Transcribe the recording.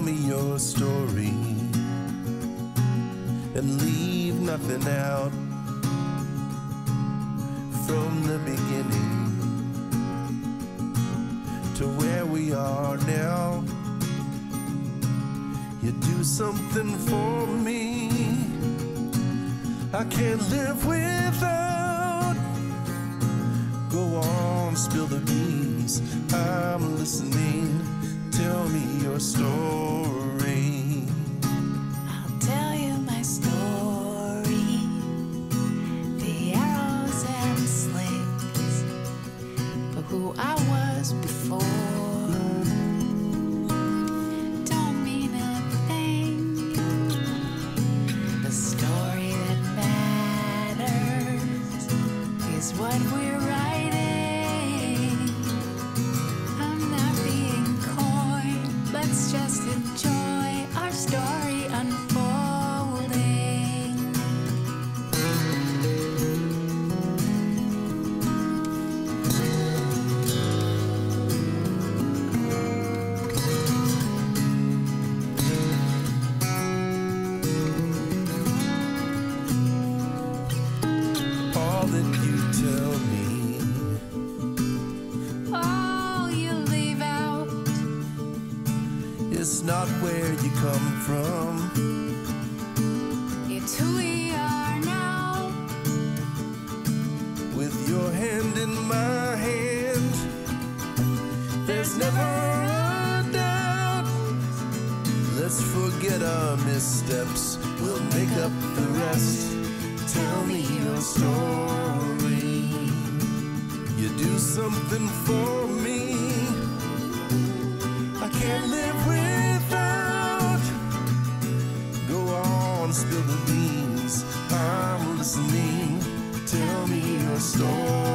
me your story and leave nothing out from the beginning to where we are now. You do something for me I can't live without. Go on, spill the beans. I'm listening. Your story. I'll tell you my story. The arrows and slings. But who I was before. Don't mean is not where you come from. it's who we are now. With your hand in my hand, there's never a doubt. Let's forget our missteps, we'll make up the rest. Tell me your story. You do something for on, spill the beans. I'm listening. Tell me your story.